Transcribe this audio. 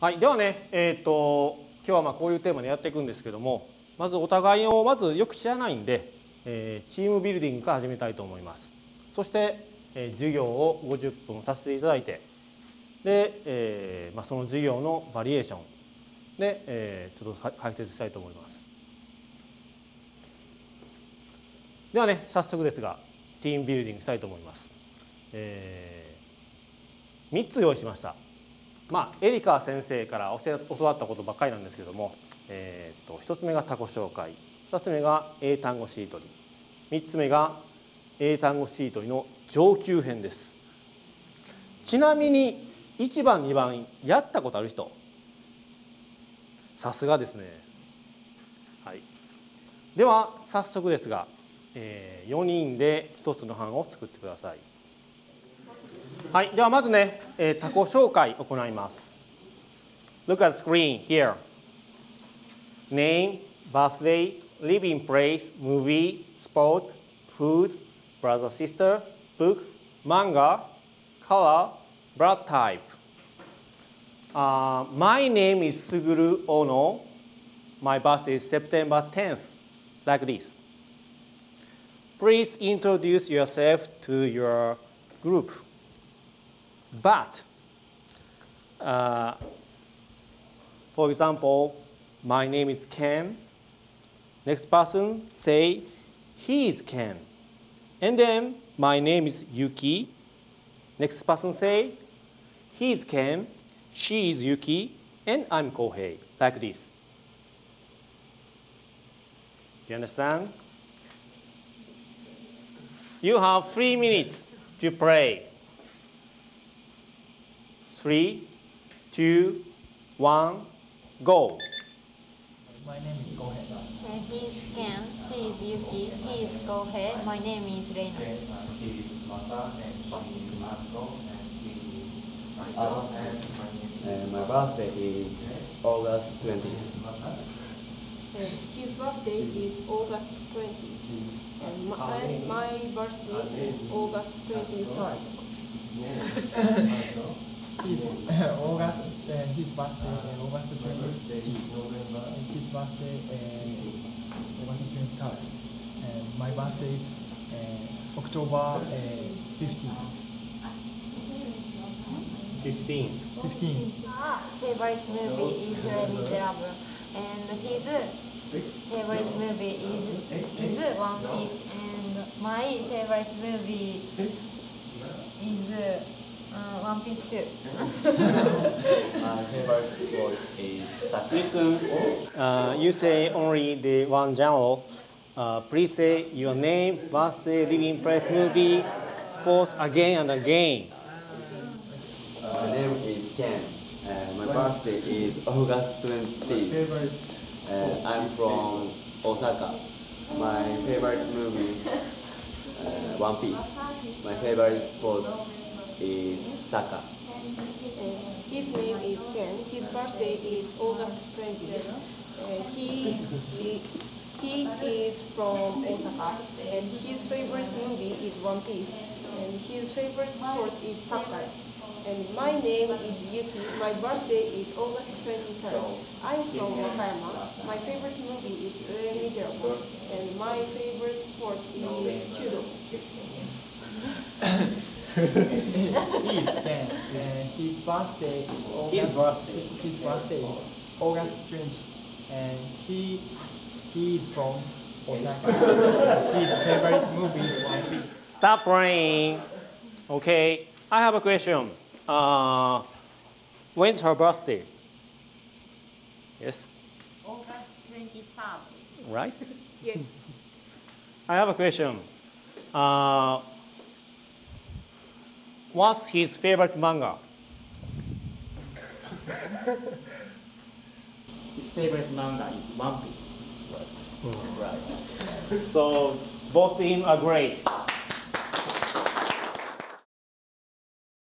はい、ではね、えー、と今日はまあこういうテーマでやっていくんですけどもまずお互いをまずよく知らないんで、えーチームビルディングから始めたいと思います。そして、えー授業を50分させていただいてで、えーまあ、その授業のバリエーションで、えーちょっと解説したいと思います。ではね早速ですがティームビルディングしたいと思います、え3つ用意しました。まあ、エリカ先生から教わったことばっかりなんですけども、えー、と1つ目が他己紹介2つ目が英単語シートリ3つ目が英単語シートリの上級編です。ちなみに1番2番やったことある人さすがですね、はい、では早速ですが、え4人で1つの班を作ってください。はい、ではまずね、えー、他己紹介行います。Look at the screen here. Name, birthday, living place, movie, sport, food, brother, sister, book, manga, color, blood type. Uh, my name is Suguru Ono. My birthday is September 10th, like this. Please introduce yourself to your group. But, uh, for example, my name is Ken. Next person say, he is Ken. And then my name is Yuki. Next person say, he is Ken, she is Yuki, and I'm Kohei. Like this. You understand? You have three minutes to play. Three, two, one, go. My name is Gohei. He is Ken, she is Yuki, he is Kohei, my name is Reina. And my birthday is August 20th. Uh, His birthday is August 20th, and my, my birthday is August 23rd. His August, uh, his birthday uh, August 20th. And his birthday uh, August 23rd. And my birthday is uh, October uh, 15. 15th. 15. Favorite movie is Les Miserables, and his favorite movie is, is One Piece, and my favorite movie is uh, One Piece. My favorite sport is soccer. Listen, uh, you say only the one genre. Uh, please say your name, birthday, living place, movie, sports again and again. My name is Ken. Uh, my birthday is August 20th. Uh, I'm from Osaka. My favorite movie is uh, One Piece. My favorite sports is soccer. Uh, his name is Ken. His birthday is August 20th. Uh, he, he, he is from Osaka, and his favorite movie is One Piece, and his favorite sport is soccer. And my name is Yuki. My birthday is August 23rd. I'm from Wakayama. My favorite movie is Les Miserables, and my favorite sport is Kudo. He is Ken. And his birthday is August. His birthday. His birthday is August 20. And he he is from Osaka. his favorite movie is One Piece. Stop playing. Okay, I have a question. Uh, when's her birthday? Yes, August 23rd. right? Yes. I have a question. Uh, what's his favorite manga? His favorite manga is One Piece. Right. So both teams are great.